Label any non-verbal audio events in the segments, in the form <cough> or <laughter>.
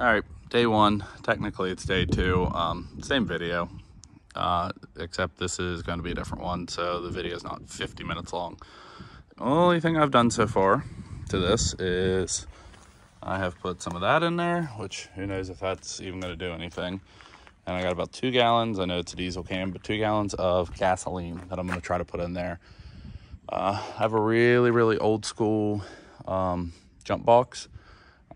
All right, day one. Technically, it's day two. Um, same video, uh, except this is going to be a different one, so the video is not 50 minutes long. The only thing I've done so far to this is I have put some of that in there, which who knows if that's even going to do anything. And I got about two gallons. I know it's a diesel can, but two gallons of gasoline that I'm going to try to put in there. Uh, I have a really, really old school um, jump box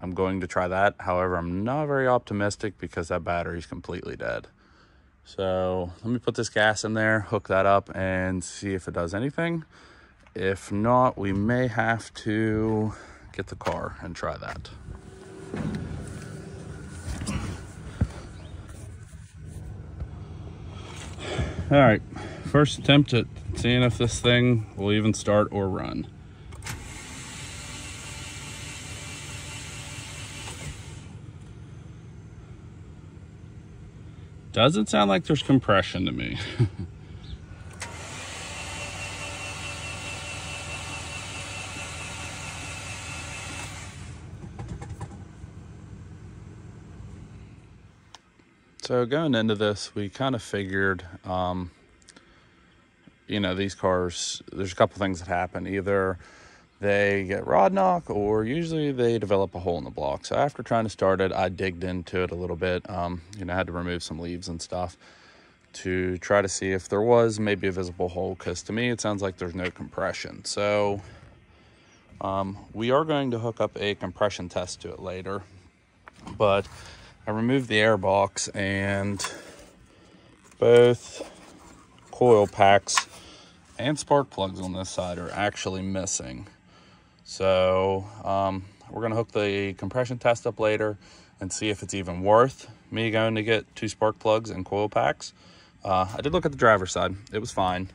I'm going to try that. However, I'm not very optimistic because that battery is completely dead. So let me put this gas in there, hook that up and see if it does anything. If not, we may have to get the car and try that. All right, first attempt at seeing if this thing will even start or run. Doesn't sound like there's compression to me. <laughs> so going into this, we kind of figured, um, you know, these cars, there's a couple things that happen. Either they get rod knock or usually they develop a hole in the block. So after trying to start it, I digged into it a little bit. Um, you know, I had to remove some leaves and stuff to try to see if there was maybe a visible hole because to me it sounds like there's no compression. So um, we are going to hook up a compression test to it later, but I removed the air box and both coil packs and spark plugs on this side are actually missing. So um, we're gonna hook the compression test up later and see if it's even worth me going to get two spark plugs and coil packs. Uh, I did look at the driver's side, it was fine.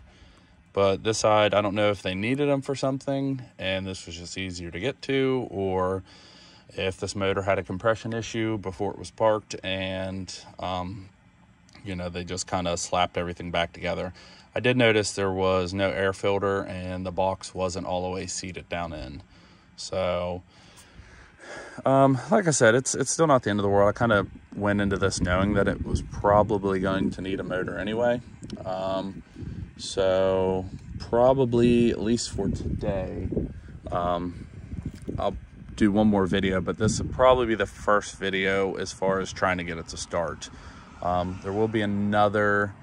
But this side, I don't know if they needed them for something and this was just easier to get to or if this motor had a compression issue before it was parked and um, you know, they just kind of slapped everything back together. I did notice there was no air filter and the box wasn't all the way seated down in. So, um, like I said, it's it's still not the end of the world. I kind of went into this knowing that it was probably going to need a motor anyway. Um, so probably at least for today, um, I'll do one more video, but this will probably be the first video as far as trying to get it to start. Um, there will be another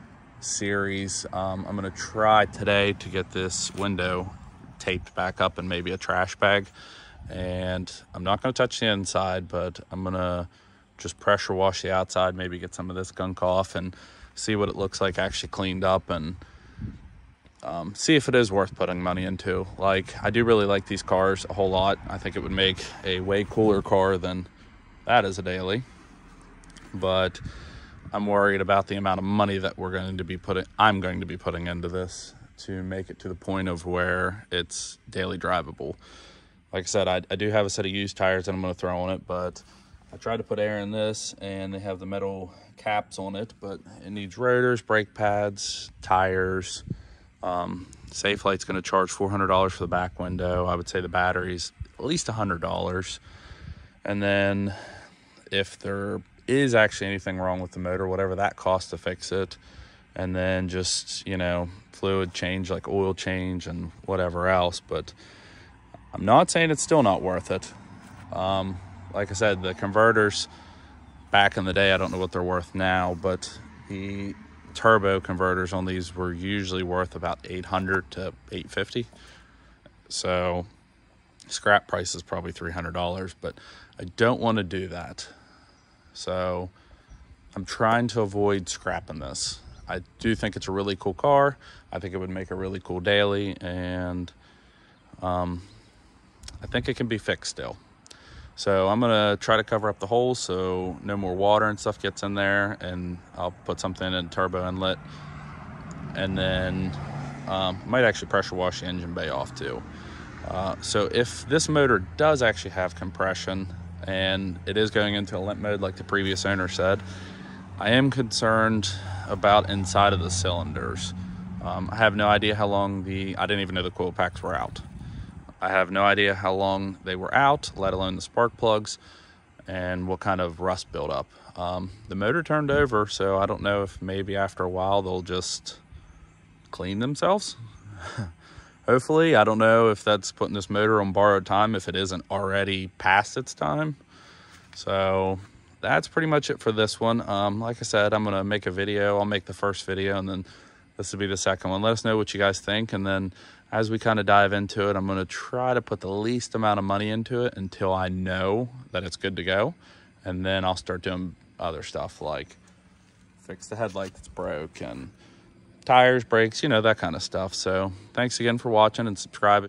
series. Um, I'm gonna try today to get this window taped back up in maybe a trash bag. And I'm not gonna touch the inside, but I'm gonna just pressure wash the outside, maybe get some of this gunk off and see what it looks like actually cleaned up and um, see if it is worth putting money into. Like, I do really like these cars a whole lot. I think it would make a way cooler car than that is a daily. But I'm worried about the amount of money that we're going to be putting, I'm going to be putting into this to make it to the point of where it's daily drivable. Like I said, I, I do have a set of used tires that I'm going to throw on it, but I tried to put air in this and they have the metal caps on it, but it needs rotors, brake pads, tires. Um, Safelite's going to charge $400 for the back window. I would say the battery's at least $100. And then if there is actually anything wrong with the motor, whatever that costs to fix it, and then just, you know, fluid change like oil change and whatever else. But I'm not saying it's still not worth it. Um, like I said, the converters back in the day, I don't know what they're worth now, but the turbo converters on these were usually worth about 800 to 850. So scrap price is probably $300, but I don't want to do that. So I'm trying to avoid scrapping this. I do think it's a really cool car. I think it would make a really cool daily, and um, I think it can be fixed still. So I'm gonna try to cover up the holes so no more water and stuff gets in there, and I'll put something in turbo inlet, and then um, might actually pressure wash the engine bay off too. Uh, so if this motor does actually have compression, and it is going into a limp mode like the previous owner said. I am concerned about inside of the cylinders. Um, I have no idea how long the, I didn't even know the coil packs were out. I have no idea how long they were out, let alone the spark plugs. and what kind of rust buildup. Um, the motor turned over, so I don't know if maybe after a while they'll just clean themselves. <laughs> Hopefully, I don't know if that's putting this motor on borrowed time if it isn't already past its time. So that's pretty much it for this one. Um, like I said, I'm gonna make a video. I'll make the first video and then this will be the second one. Let us know what you guys think. And then as we kind of dive into it, I'm going to try to put the least amount of money into it until I know that it's good to go. And then I'll start doing other stuff like fix the headlight that's broke and tires, brakes, you know, that kind of stuff. So thanks again for watching and subscribe.